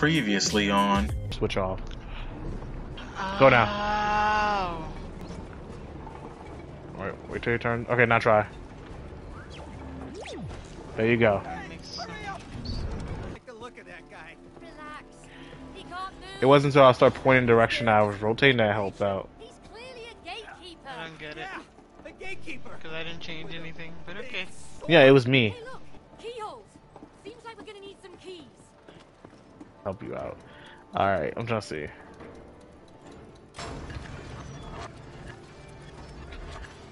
previously on. Switch off. Go now. Oh. Wait, wait till your turn. Okay, now try. There you go. That makes sense. Take a look at that guy. Relax. He can't move. It wasn't until I started pointing direction I was rotating that helped out. He's clearly a gatekeeper. I don't get it. Yeah, the gatekeeper. Because I didn't change anything, but okay. Yeah, it was me. Help you out. Alright, I'm trying to see.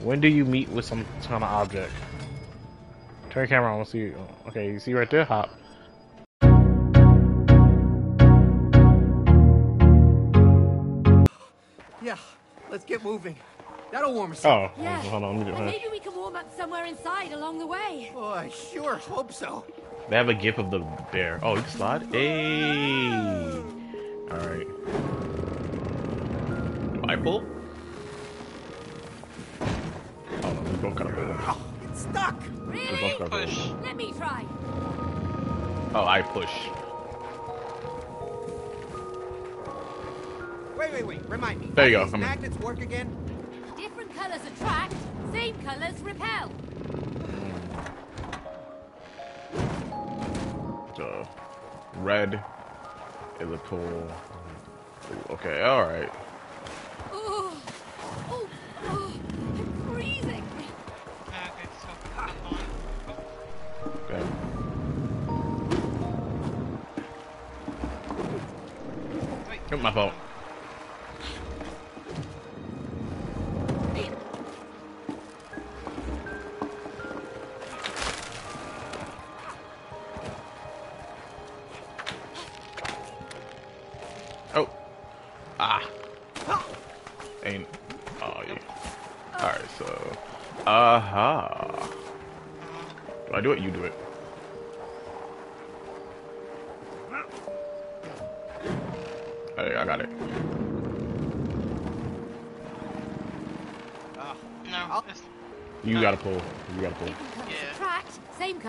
When do you meet with some kind of object? Turn your camera on, let's see. Okay, you see right there? Hop. Yeah, let's get moving. That'll warm us up. Oh. Yeah. hold on, let me do it. maybe we can warm up somewhere inside along the way. Oh, I sure hope so. They have a gif of the bear. Oh, you can slide? Hey! Alright. Do I pull? Oh no, we both gotta pull. Oh, it's stuck. Really? both Push. pull. Let me try. Oh, I push. Wait, wait, wait. Remind me. There you go, These magnets work again? Different colors attract, same colors repel. Red is a pull. Ooh, Okay, I'm freezing. Okay, so hold on. Okay. Wait. Not my fault.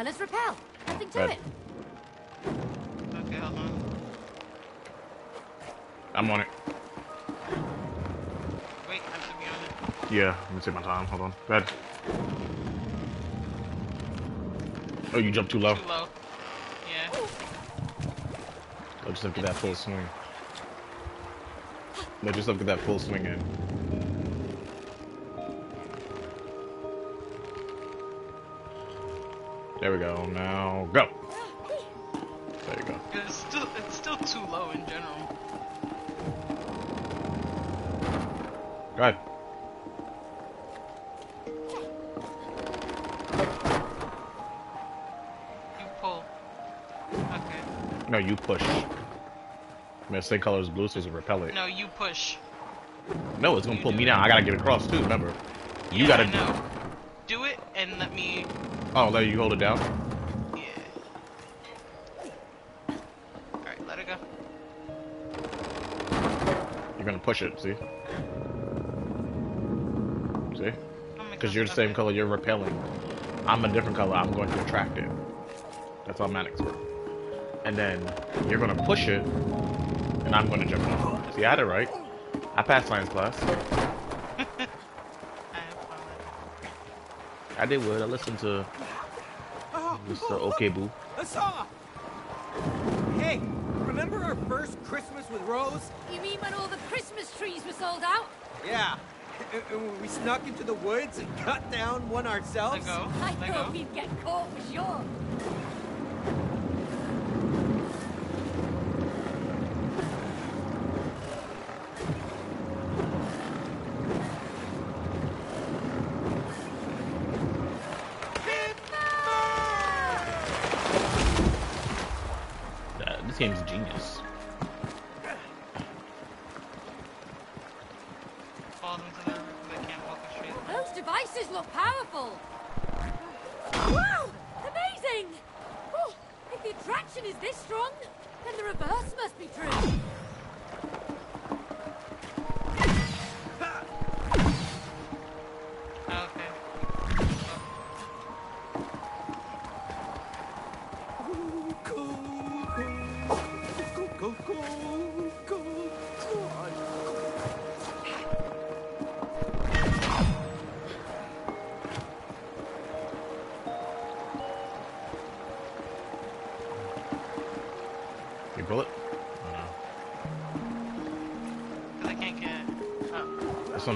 Attract, same repel. Nothing to Red. it. okay, hold on. I'm on it. Wait, I have to be on it. Yeah, let me take my time. Hold on. Go ahead. Oh, you jumped too low. Too low. Yeah. Let's just look at that full swing. Let's just look at that full swing in. There we go. Now go. There you go. It's still it's still too low in general. Go ahead. You pull. Okay. No, you push. I mean, same color as blue, so it's a repel it. No, you push. No, it's gonna You pull do me down. I gotta get across too. Remember, you Yeah, gotta. I know. Do it and let me. Oh, let you hold it down. Yeah. Alright, let it go. You're gonna push it. See? See? Oh Because God, you're the same okay. color, you're repelling. I'm a different color, I'm going to attract it. That's work. And then you're gonna push it, and I'm gonna jump off. See, I had it right. I passed science class. I have fun. I did what? I listened to oh, Mr. Okay Boo. A. Hey, remember our first Christmas with Rose? You mean when all the Christmas trees were sold out? Yeah. And- and we snuck into the woods and cut down one ourselves? Let go. I Let thought go. we'd get caught for sure.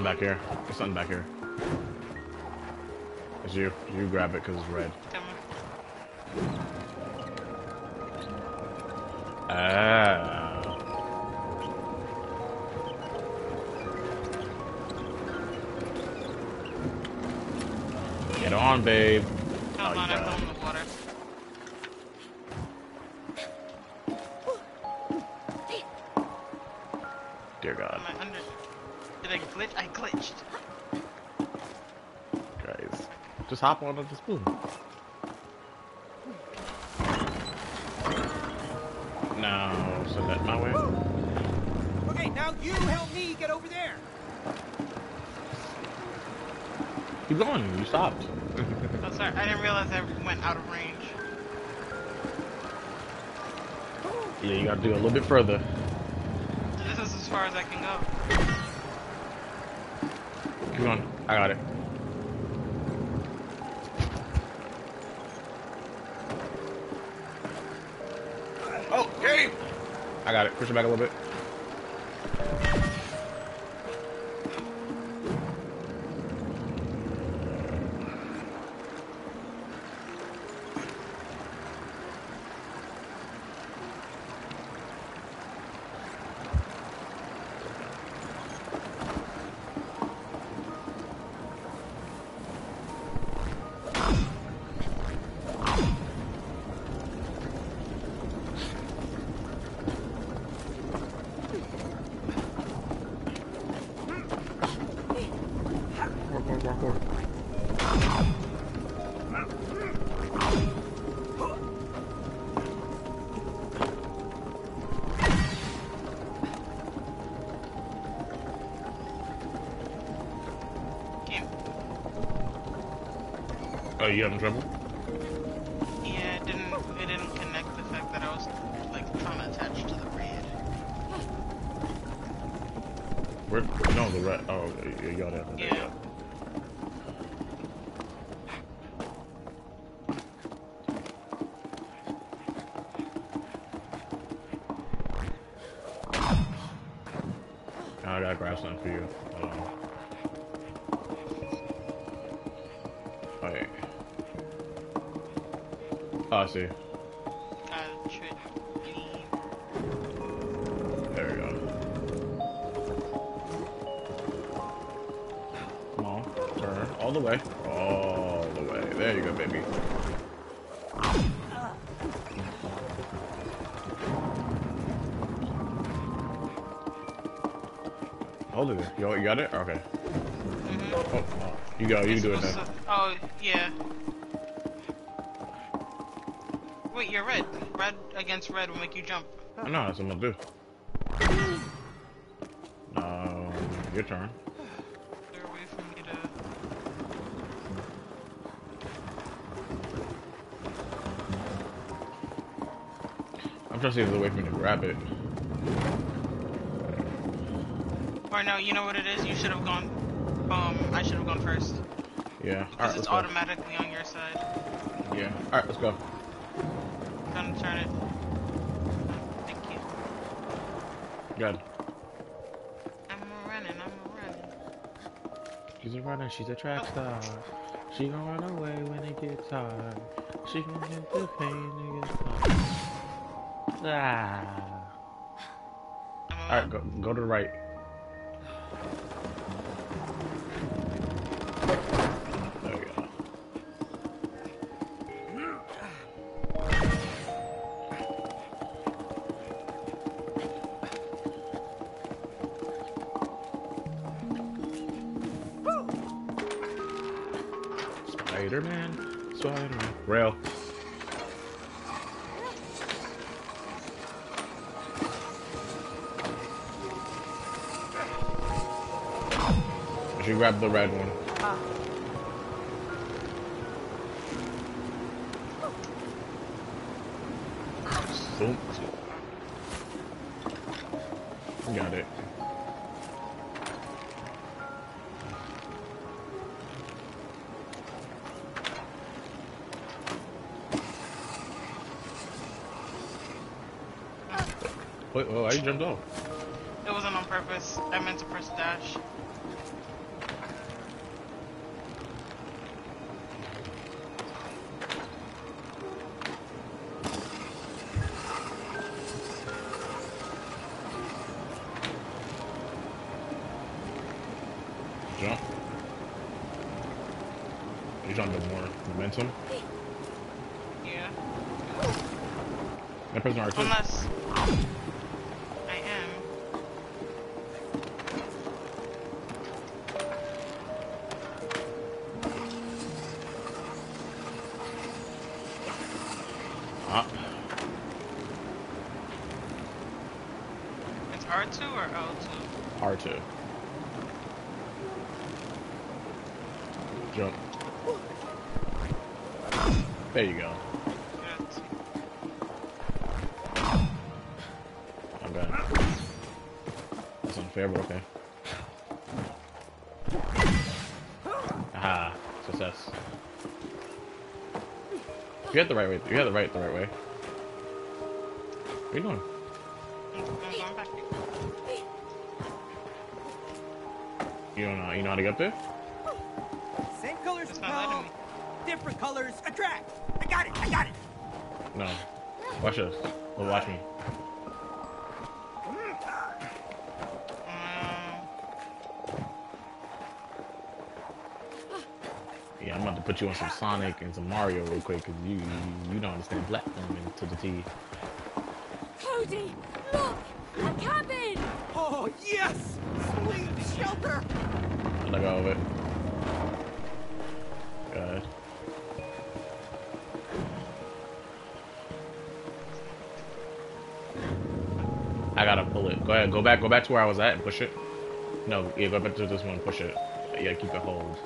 Back here. There's something back here. It's you. You grab it because it's red. Ah. Get on, babe. Hold Oh, on, Just hop on the spoon. No, send that my way. Okay, now you help me get over there. Keep going. You stopped. Oh, sorry. I didn't realize I went out of range. Yeah, you gotta do a little bit further. This is as far as I can go. Keep on. I got it. Got it. Push it back a little bit. Oh, you having trouble? Yeah, it didn't. It didn't connect the fact that I was like trying to attach to the red. Where? No, the red. Oh, you you got it. Yeah. I gotta grab something for you. I see. I. There we go. Come on, turn all the way, all the way. There you go, baby. Hold it there. You, you got it? Okay. Mhm. Oh, oh, you go. You It's do it supposed then. Oh yeah. Wait, you're red. Red against red will make you jump. I know, that's what I'm gonna do. Um, your turn. Is there for me to? I'm trying to see if there's a way for me to grab it. Or no, you know what it is? You should have gone. Um, I should have gone first. Yeah. Because right, it's go. automatically on your side. Yeah. All right, let's go. Gonna turn it. Thank you. Good. I'm running, I'm running. She's a runner, she's a track star. She gon' run away when it gets hard. She gon' get the pain it gets hard. Ah. Alright, go, go to the right. Spider-Man, Spider-Man. Rail. You should grab the red one. Boom. Oh, I jumped off. Ah, It's R2 or L2? R2. Jump. There you go. I'm bad. That's unfair, but okay. You had the right way. You had the right the right way. What are you doing? Going. You don't know. You know how to get up there? Same colors It's not letting repel, me. different colors attract. I got it. I got it. No. Watch this. Well, watch me. Put you on some Sonic and some Mario real quick because you, you you don't understand platforming to the T. Cody, look! A cabin! Oh yes, sweet shelter. Let go of it. Good. I gotta pull it. Go ahead. Go back. Go back to where I was at and push it. No, yeah, go back to this one. Push it. Yeah, keep it hold.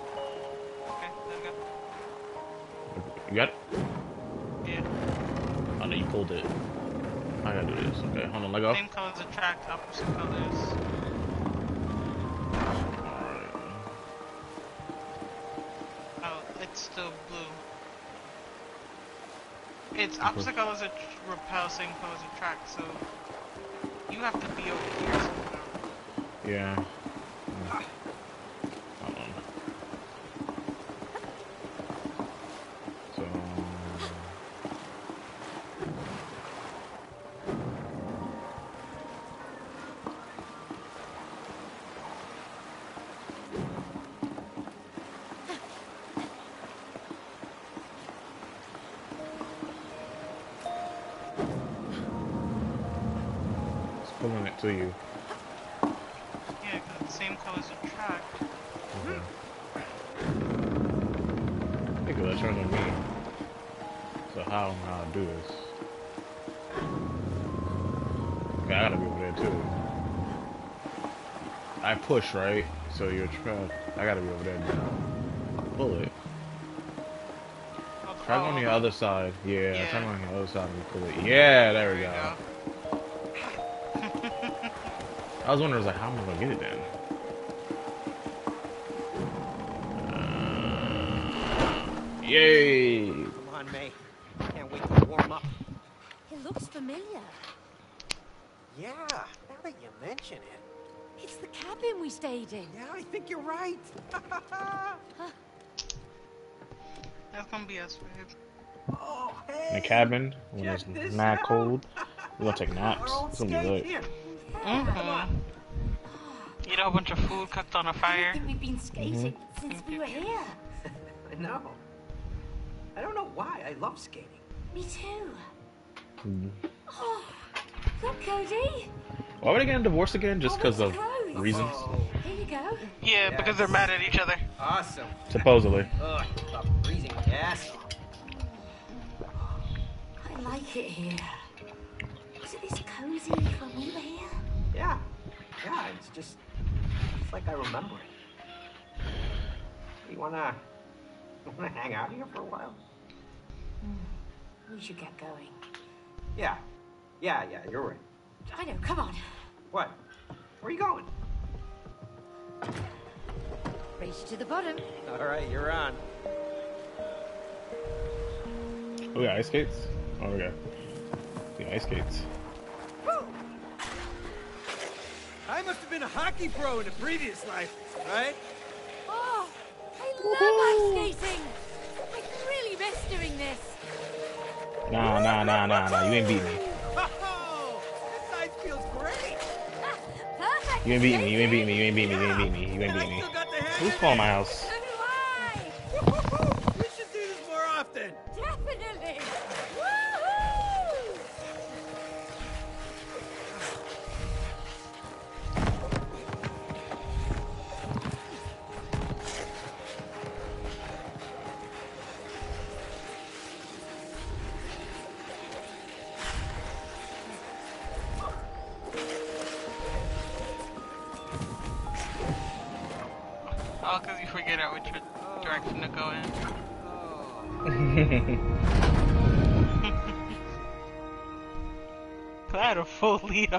You got it? Yeah. Oh no, you pulled it. I gotta do this. Okay, hold on. Let go. Same colors attract opposite colors. Alright. Oh, it's still blue. It's opposite colors att- repel, same colors attract, so you have to be over here somehow. Yeah. Push right, so you're trapped. I gotta be over there now. Pull it. Oh, on the other side. Yeah, Yeah. try on the other side and pull it. Yeah, there we There go. go. I was wondering, I was like, how am I gonna get it then? Uh, yay! Come on, May. Can't wait to warm up. It looks familiar. Yeah, now that you mention it. It's the cabin we stayed in. Yeah, I think you're right. That's gonna be us, babe. oh, hey. In the cabin when it's mad out. cold. We're gonna take naps. It's gonna be steak lit. here. Mm-hmm. Eat a whole bunch of food cooked on a fire. think we've been skating since we were here. I know. I don't know why. I love skating. Me too. Mhm. Oh, look, Cody. Why were they getting divorced again? Just Oh, because of it's reasons? Oh, Here you go. Yeah, because they're mad at each other. awesome. Supposedly. Ugh, stop freezing gas. I like it here. Was it this cozy when we were here? Yeah. Yeah, it's just. It's like I remember it. You wanna. You wanna hang out here for a while? Hmm. We should get going. Yeah. Yeah, yeah, you're right. I know, come on. What? Where are you going? Race to the bottom. All right, you're on. Oh, yeah, ice skates? Oh, we got the ice skates. I must have been a hockey pro in a previous life, right? Oh, I love ice skating. I really miss doing this. Nah, nah, nah, nah, nah. You ain't beating me. You ain't beat me. You ain't beat me. You ain't beat me. You ain't beat me. You ain't beat me. Who's calling my house?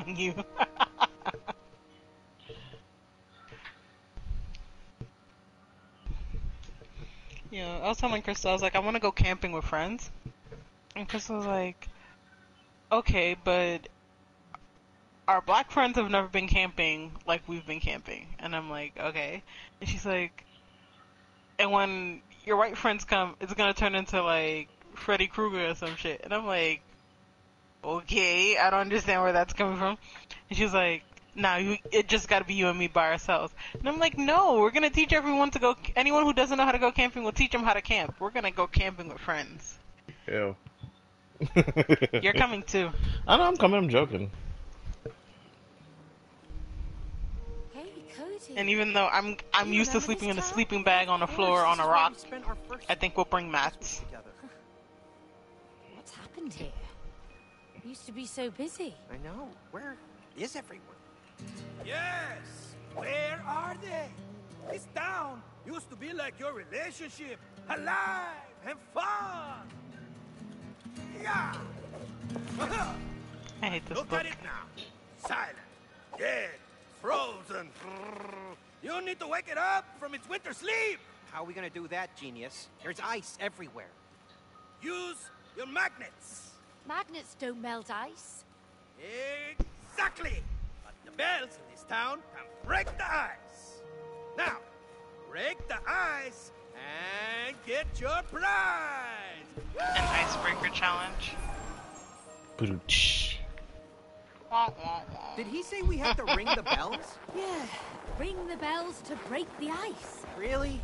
On you. yeah, I was telling Crystal, I was like, I want to go camping with friends. And Crystal was like, okay, but our black friends have never been camping like we've been camping. And I'm like, okay. And she's like, and when your white friends come, it's gonna turn into like Freddy Krueger or some shit. And I'm like, okay, I don't understand where that's coming from. And she's like, nah, you, it just gotta be you and me by ourselves. And I'm like, no, we're gonna teach everyone to go, anyone who doesn't know how to go camping, we'll teach them how to camp. We're gonna go camping with friends. Ew. You're coming too. I know I'm coming. I'm joking. And even though I'm, I'm used to sleeping in a sleeping bag on a floor on a rock, we spent our first I think we'll bring mats. together. What's happened here? You used to be so busy. I know. Where is everyone? Yes. Where are they? This town used to be like your relationship, alive and fun. Yeah. I hate this Look book. at it now. Silent, dead, frozen. You need to wake it up from its winter sleep. How are we gonna do that, genius? There's ice everywhere. Use your magnets. Magnets don't melt ice. Exactly. But the bells in this town can break the ice. Now, break the ice and get your prize. An icebreaker challenge. Did he say we have to ring the bells? Yeah. Ring the bells to break the ice. Really?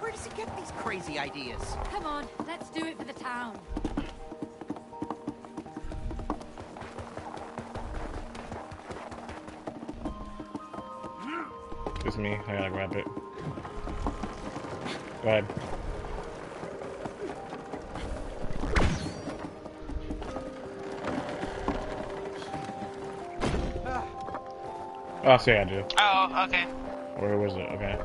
Where does he get these crazy ideas? Come on, let's do it for the town. It's me. I gotta grab it. Go ahead. Ah. Oh, see, I do. Oh, okay. Where was it? Okay.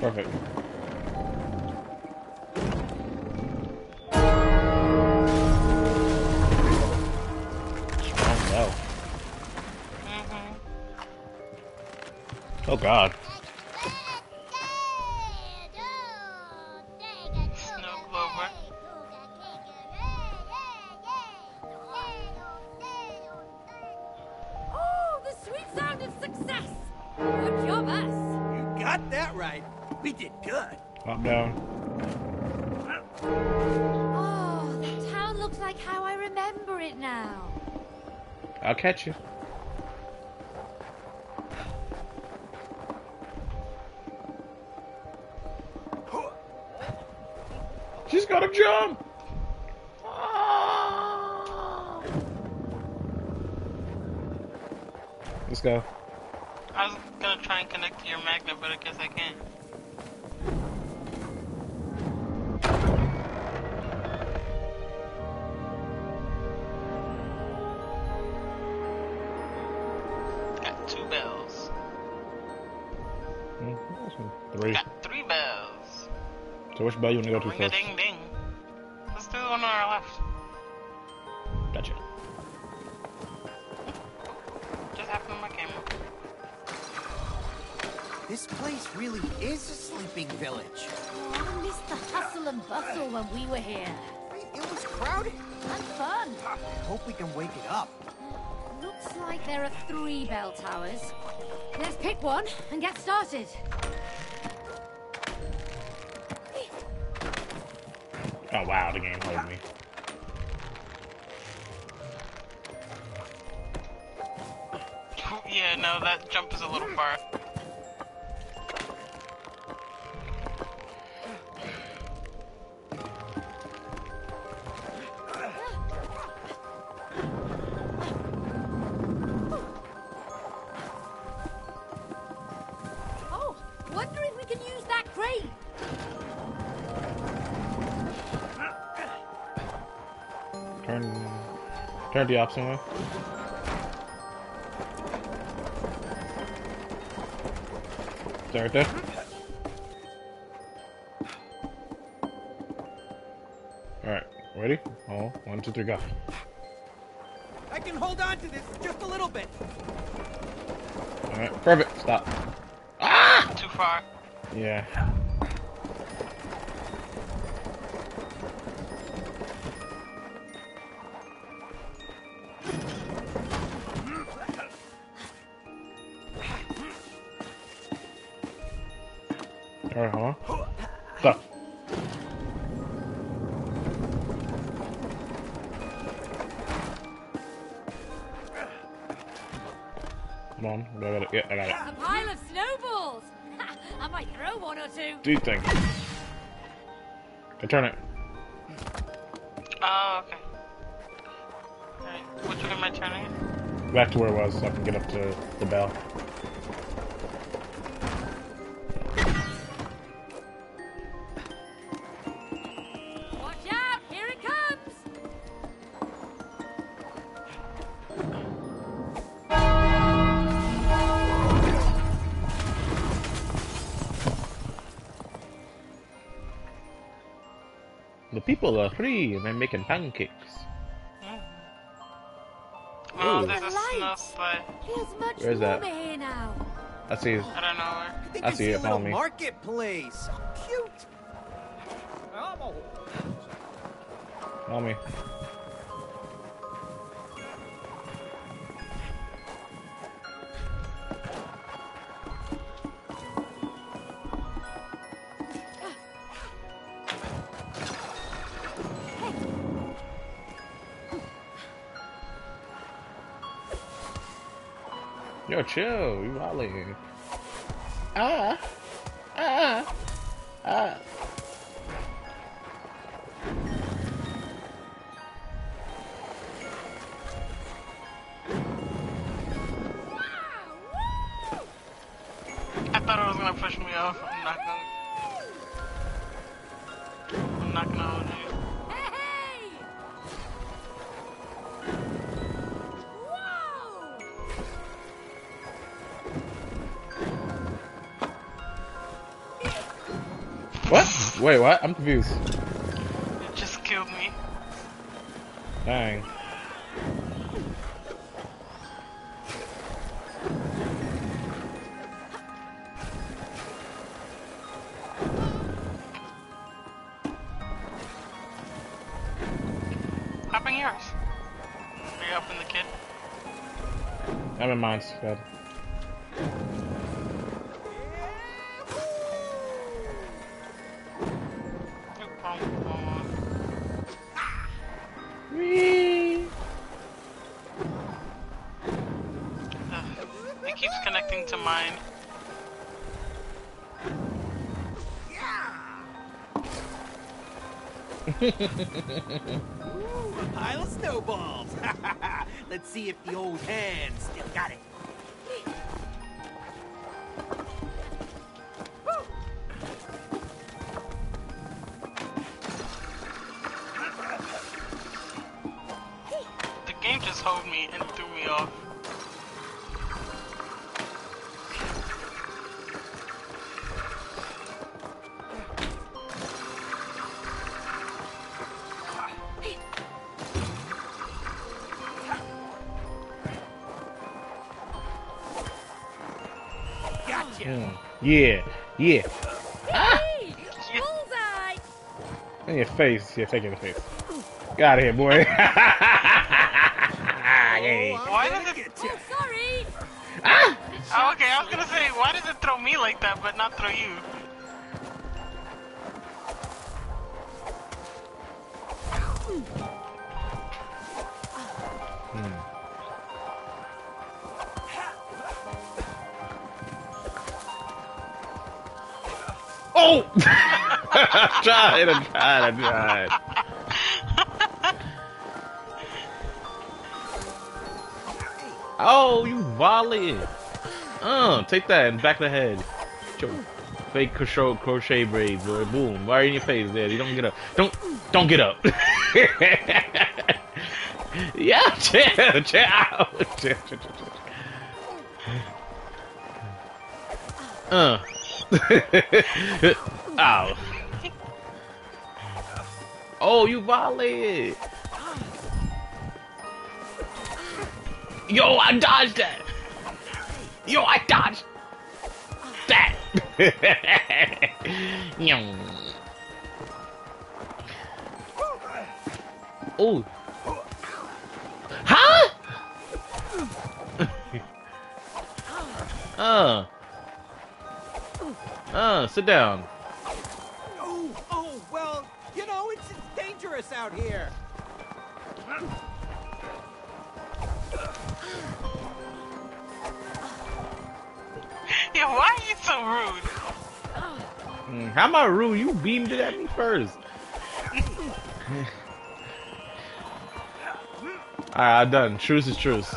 Nothing. Perfect. Strong bell. hmm Oh god. Catch you. We were here. It was crowded. And fun. I hope we can wake it up. Looks like there are three bell towers. Let's pick one and get started. Oh wow, the game hold me. Yeah, no, that jump is a little far. Turn the opposite way. Is that right there? Alright, ready? Oh, one, two, three, go. I can hold on to this just a little bit. Alright, perfect, stop. Ah! Too far. Yeah. Alright, hold on. Stop. Come on, I got it. Yeah, I got it. A pile of snowballs. I might throw one or two. Do you think? I turn it. Oh, okay. Alright, which way am I turning it? Back to where it was so I can get up to the bell. Free and they're making pancakes. Oh, Ooh. there's a The snow lights. slide. Feels much Where's that? here now. I see. I don't know where. I think I I, see see it, a little follow me. marketplace. So cute. Follow me. Yo, chill. You wilding. Ah. Ah. Ah. I thought it was gonna push me off. I'm not gonna. Wait, what? I'm confused. It just killed me. Dang. Hop in yours. Are you in the kid? I'm in mine. Good. It keeps connecting to mine. Ooh, a pile of snowballs. Let's see if the old hand still got it. The game just hold me and threw me off. Yeah, yeah. Hey, bullseye! In your face. Yeah, take it in the face. Get out of here, boy. Yay. Oh, Why does it- Oh, sorry! Ah! Oh, okay, I was gonna say, why does it throw me like that, but not throw you? Oh! I tried, I tried, I tried. Oh, you volley. Uh, take that in back the head. Fake crochet, crochet braid, boy. Boom. Right in your face there. You don't get up. Don't, don't get up. yeah, chill. Chill, chill, chill, chill. Uh. Ow. Oh, you volleyed. Yo, I dodged that. Yo, I dodged that. Nyong. oh. Huh? uh. Uh, sit down. Oh, oh, well, you know, it's dangerous out here. Yeah, why are you so rude? Mm, How am I rude? You beamed it at me first. Alright, I'm done. Truce is truce.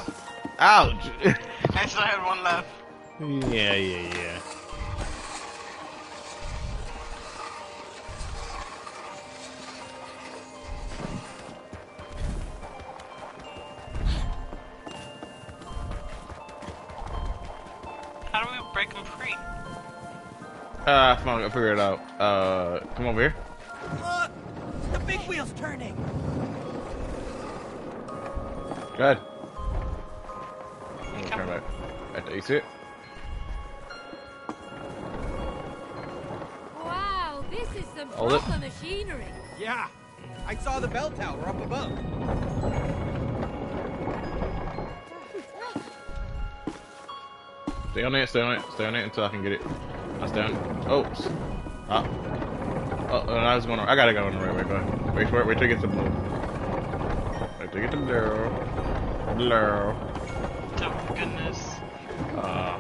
Ouch! I still had one left. yeah, yeah, yeah. Come on, I'll figure it out. Uh, come over here. Look! The big wheel's turning. Go ahead. I'm gonna turn back. Right there, you see it? Wow, this is some Hold it. machinery. Yeah, I saw the bell tower up above. Stay on it, stay on it, stay on it until I can get it. I stay on it. Oh, ah. Oh, uh, I was going. I gotta go on the right way, but wait for it, wait till it gets to blue. Wait till it gets to blue. Blue. Oh, goodness. Uh,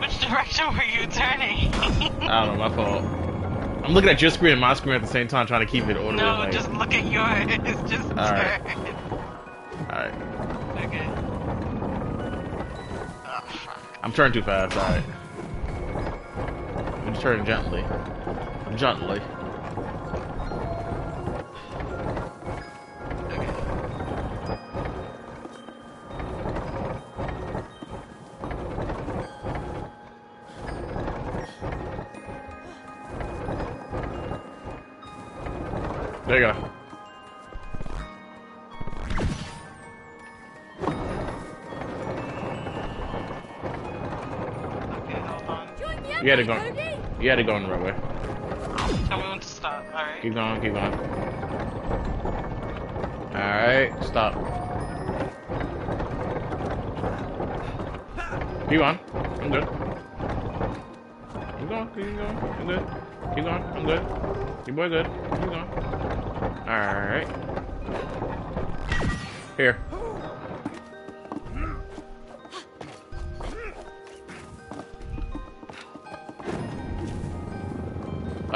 Which direction were you turning? I don't know, my fault. I'm looking at your screen and my screen at the same time, trying to keep it orderly. no, like, just look at yours. Just Alright. turn. Alright. Okay. Oh. I'm turning too fast, alright. Turning gently. Gently. There you go. Okay, hold on. Join me up, You had to go. You had to go on the right way. Tell me when to stop. Alright. Keep going, keep going. Alright, stop. Keep on. I'm good. Keep going, keep going. I'm good. Keep going, I'm good. Your boy good. Keep going. Alright.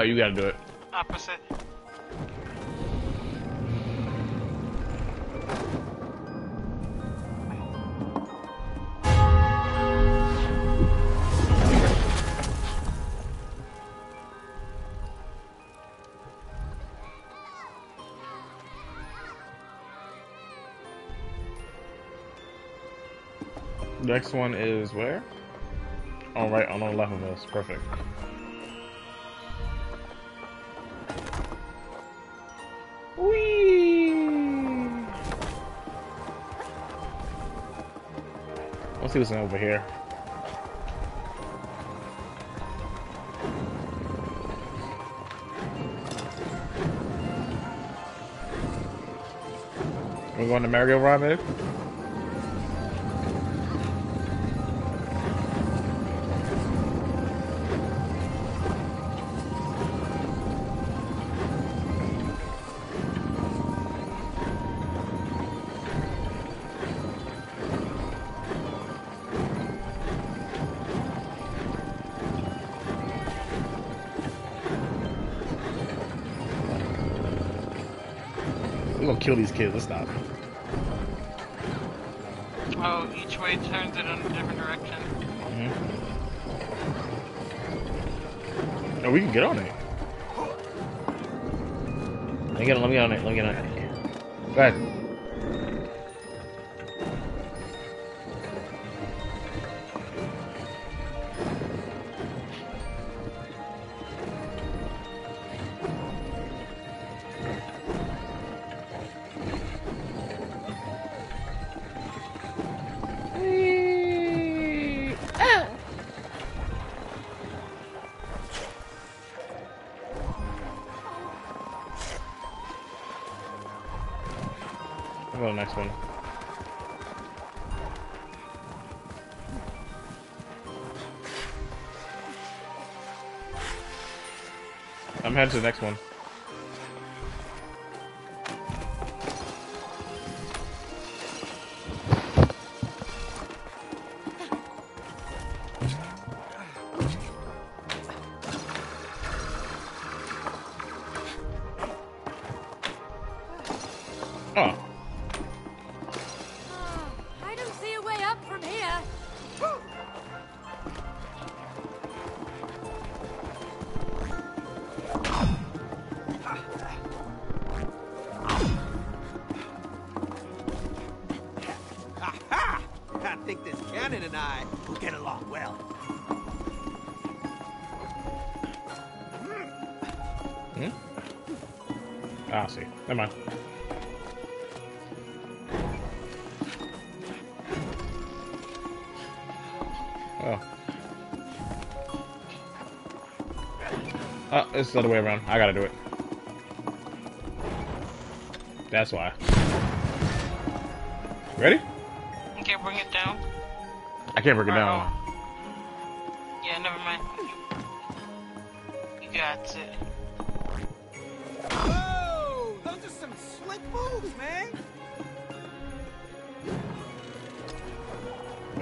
You gotta do it. Opposite. Next one is where? Oh, right, on the left of us. Perfect. Let's do over here. We're going to Mario Ramid. Kill these kids. Let's stop. Oh, each way turns it in a different direction. Oh, we can get on it. Let me get on, let me get on it, let me get on it. Go ahead. Go to the next one. I'm heading to the next one. Ah, see. Never mind. Oh. Oh, it's the other way around. I gotta do it. That's why. Ready? Okay, bring it down. I can't bring it down.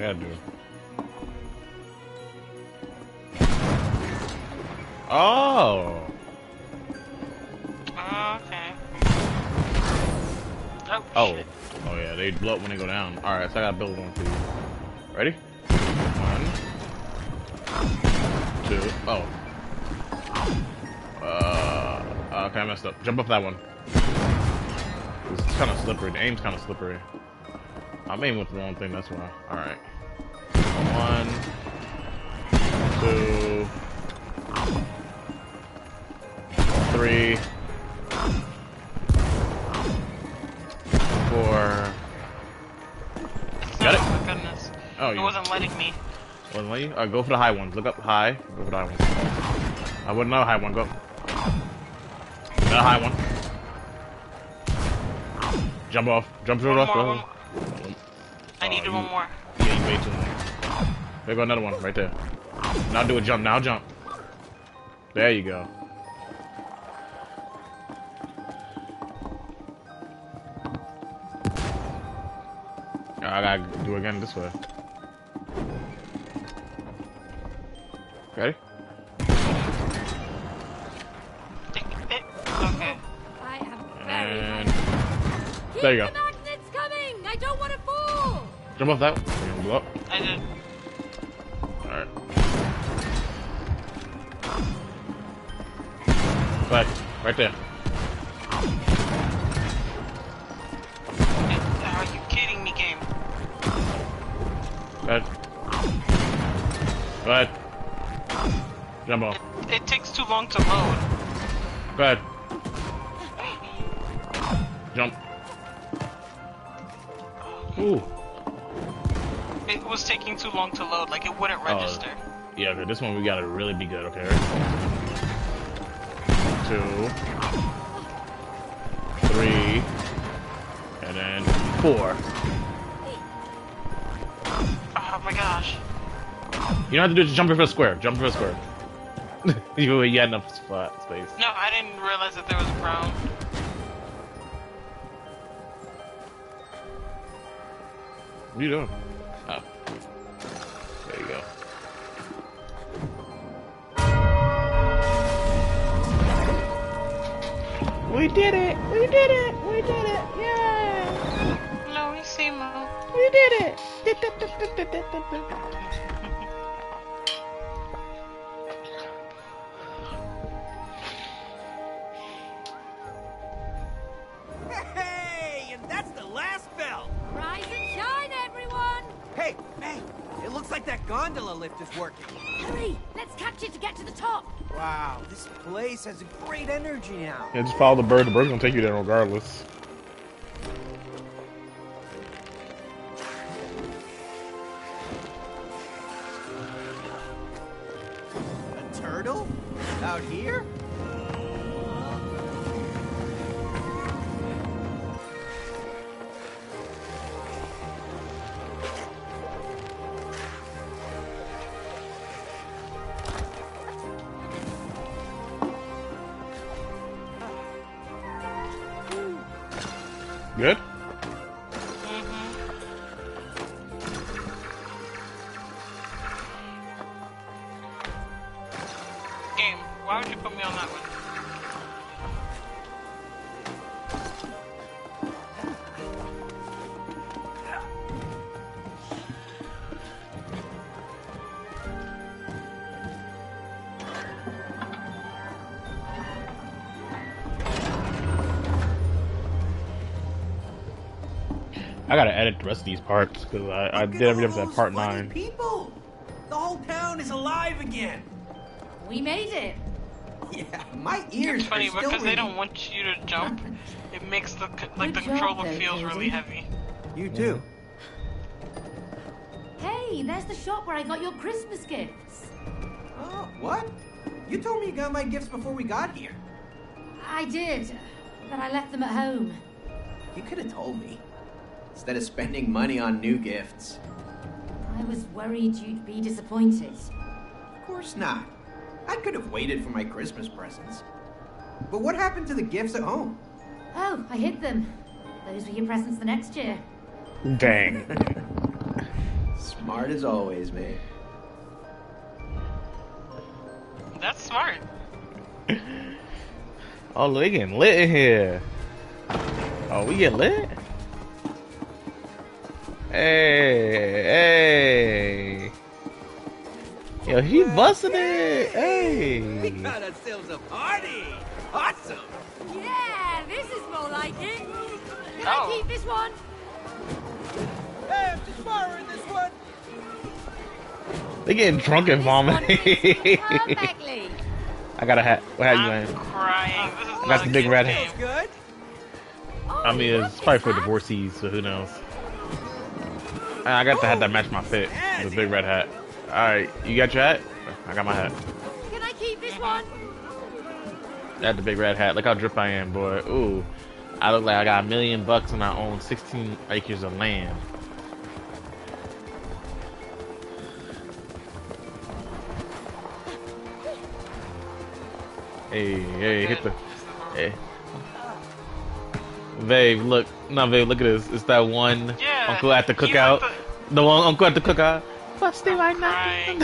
Gotta do. Oh! Okay. Oh, Oh. shit. Oh yeah, they blow up when they go down. Alright, so I gotta build one for you. Ready? One. Two. Oh. Uh, okay, I messed up. Jump up that one. It's kind of slippery. The aim's kind of slippery. I'm aiming with the wrong thing, that's why. Alright. One. Two. Got it? Oh my goodness. Oh, It you wasn't letting me. wasn't let you? Alright, go for the high ones. Look up high. Go for the high ones. I wouldn't know high one. Go. Got a high one. Jump off. Jump through One it off. more, one more. I Oh, needed you- one more. Yeah, you made too long. There go another one right there. Now do a jump. Now jump. There you go. I gotta do it again this way. Ready? Okay. I am very And there you go. the magnets coming! I don't want to fall! jump off that. You're blow up. I did. Back. Right there. Are you kidding me, game? Go ahead. Go ahead. Jump off. It, it takes too long to load. Go ahead. Jump. Ooh. It was taking too long to load. Like it wouldn't Oh. register. Yeah, okay, this one we gotta really be good, okay? Two. Three. And then four. Oh my gosh. You don't have to do it, just jump over the square. Jump over the square. you, you had enough spot space. No, I didn't realize that there was a crown. What are you doing? We did it! We did it! We did it! Yeah! No, we see Mo. We did it! Lift is working. Hurry, let's catch it to get to the top. Wow, this place has a great energy now. Yeah, just follow the bird. The bird's gonna take you there regardless. Good? I gotta edit the rest of these parts because I, I did at everything all up to part nine. People! The whole town is alive again. We made it. Yeah, my ears It's funny are still because they don't want you to jump. It makes the like the Good job controller there, feels really Cody. heavy. You too. Hey, there's the shop where I got your Christmas gifts. Oh, what? You told me you got my gifts before we got here. I did, but I left them at home. You could have told me. Instead of spending money on new gifts. I was worried you'd be disappointed. Of course not. I could have waited for my Christmas presents. But what happened to the gifts at home? Oh, I hid them. Those were your presents for next year. Dang. Smart as always, mate. That's smart. Oh, they getting lit in here. Oh, we get lit? Hey, hey. Yo, he busting it. Hey. We got ourselves a party. Awesome. Yeah, this is more like it. Can Oh. I keep this one? Hey, I'm just borrowing this one. They getting drunk and vomiting. I got a hat. What hat you I'm wearing? crying. This is got the a big red hat. Feels good. Oh, I mean, it's love probably for hat? divorcees, so who knows? I got the hat that match my fit. The big red hat. Alright, you got your hat? I got my hat. Can I keep this one? Got the big red hat. Look how drip I am, boy. Ooh. I look like I got a million bucks and I own 16 acres of land. Hey, hey, hit the. Hey. Babe, look. No, babe, look at this. It's that one Yeah, uncle at the you cookout. have The one uncle at the cookout. Busted my crying.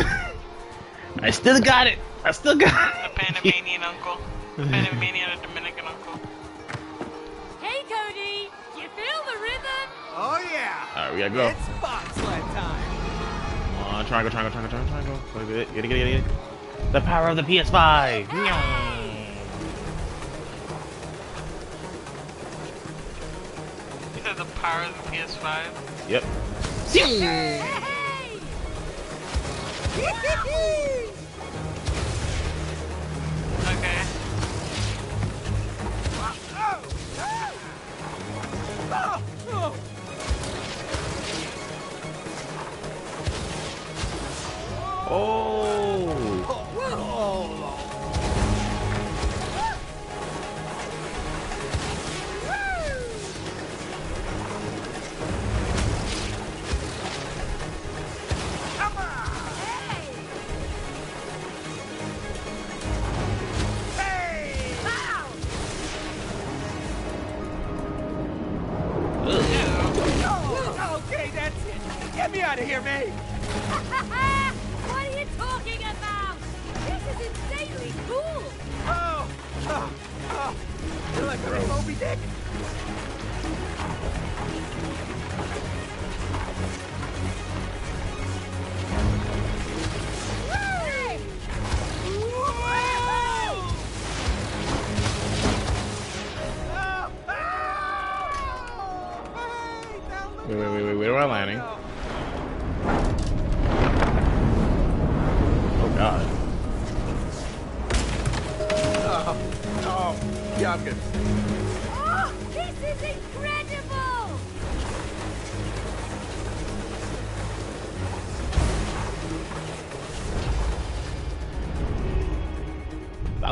I still got it. I still got it. The. Panamanian uncle. The Panamanian and Dominican uncle. Hey, Cody. You feel the rhythm? Oh yeah. Alright, we gotta go. It's bobsled time. Come on, triangle, triangle, triangle, triangle, triangle. Go, Get it, get it, get it, get it. The power of the PS5. You the power of the PS5. Yep. Hey! Okay. Oh,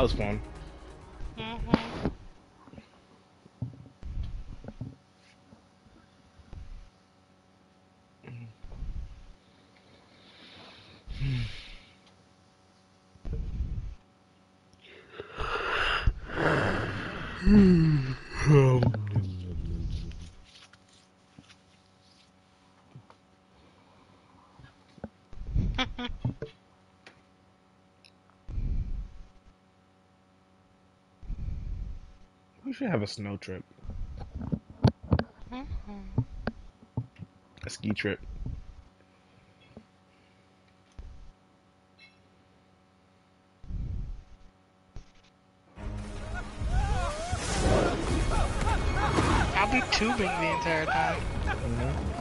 was fun. hmm We should have a snow trip. A ski trip. I'll be tubing the entire time. Whoa.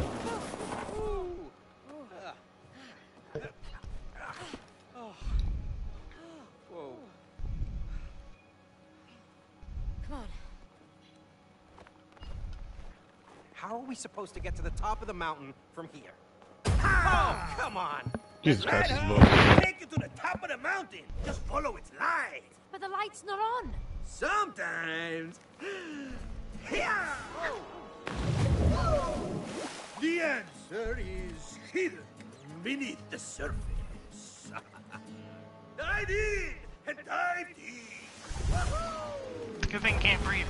Supposed to get to the top of the mountain from here? Oh, come on! Jesus Christ, Right this up. Take you to the top of the mountain. Just follow its light. But the light's not on. Sometimes. Yeah. The answer is hidden beneath the surface. dive in and dive deep. Good thing can't breathe.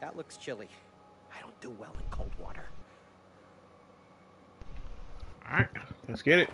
That looks chilly. Do well in cold water. Alright, let's get it.